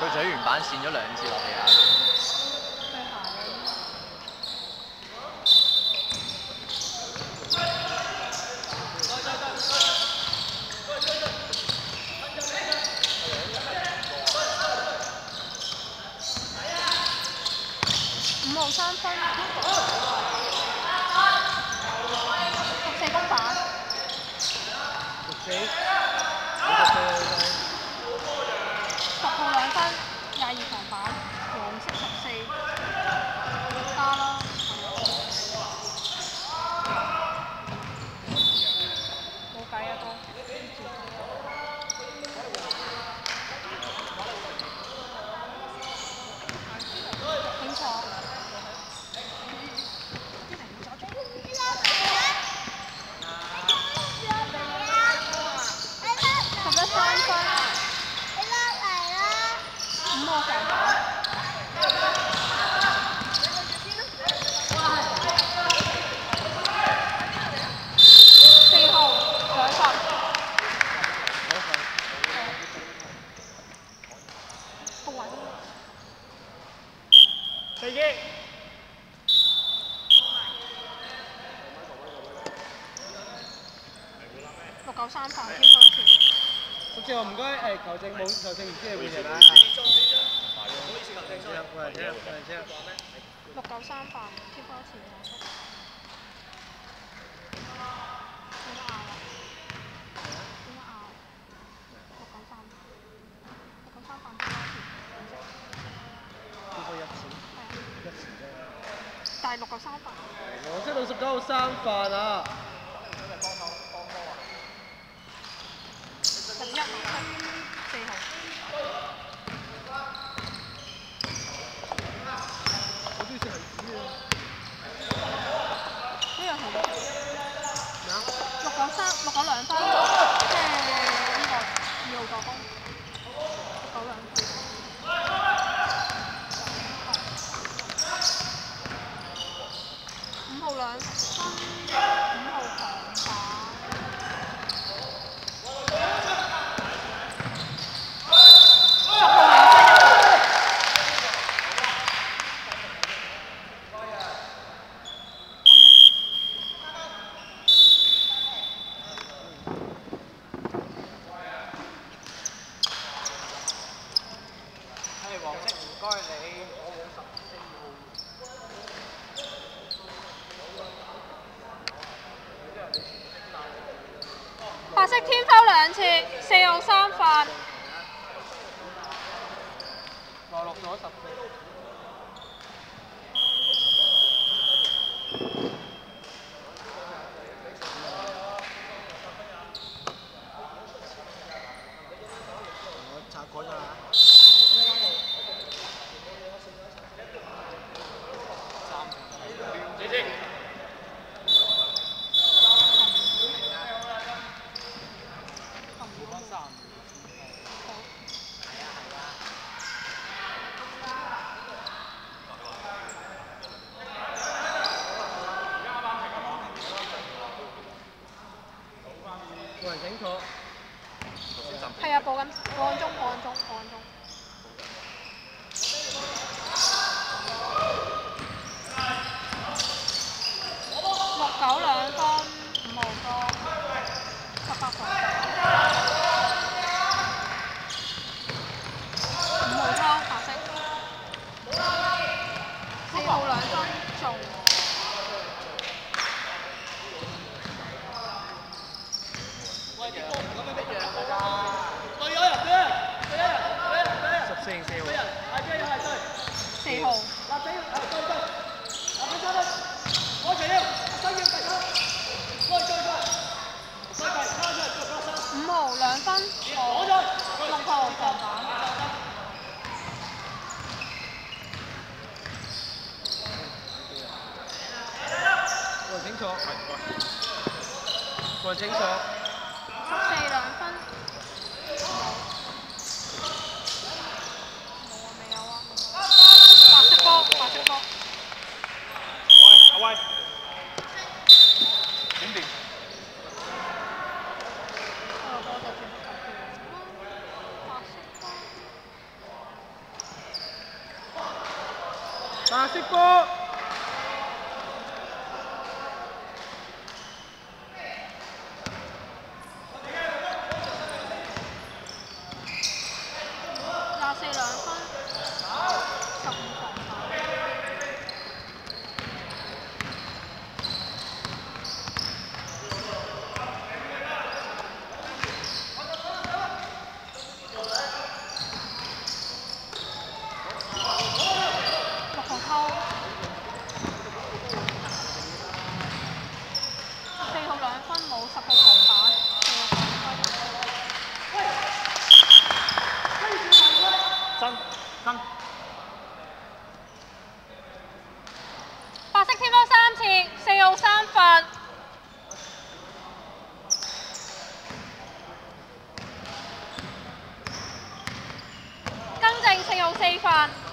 佢嘴完板扇咗兩次落嚟啊五號三分，四公板，十號兩分，廿二防板，黃色十四，加啦，冇計啊哥。清楚。十一三分，五號防板，四號兩分，好穩。四擊，六九三犯添多一次，陸志豪唔該誒，求證冇求證唔知係會贏啊！六九三犯添多一次黃色。點解拗啊？點解拗？六九三，六九三犯添多一次黃色。六九三犯。黃色六十九號三犯啊！十一黃色，四號。我中意食恆子啊！呢樣好。咩啊？六九三，六九兩分，即係呢個二號助攻。六九兩分。五號兩分，五號防板。十號兩分一個。係黃色，唔該你，我冇十四號。白色天抽兩次，四號三犯，落落咗十四。我查系啊，保金、保金、保金、保金。六九两分，五号方，七八块。清楚，還清楚。十四兩分。冇啊，未有啊。白色波，白色波。喂，阿威。點掂？白色波。Come on.